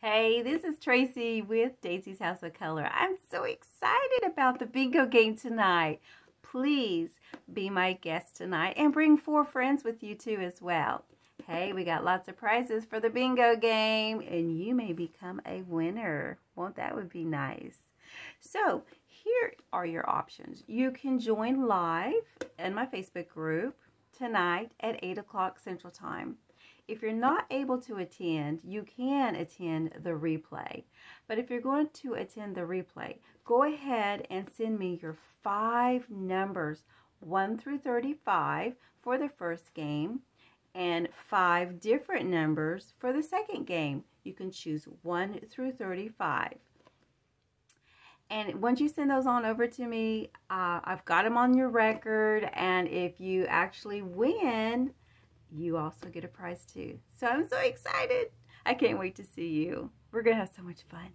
Hey, this is Tracy with Daisy's House of Color. I'm so excited about the bingo game tonight. Please be my guest tonight and bring four friends with you too as well. Hey, we got lots of prizes for the bingo game and you may become a winner. Won't that would be nice? So here are your options. You can join live in my Facebook group tonight at 8 o'clock Central Time. If you're not able to attend, you can attend the replay. But if you're going to attend the replay, go ahead and send me your five numbers, 1 through 35 for the first game, and five different numbers for the second game. You can choose 1 through 35. And once you send those on over to me, uh, I've got them on your record. And if you actually win, you also get a prize too. So I'm so excited. I can't wait to see you. We're going to have so much fun.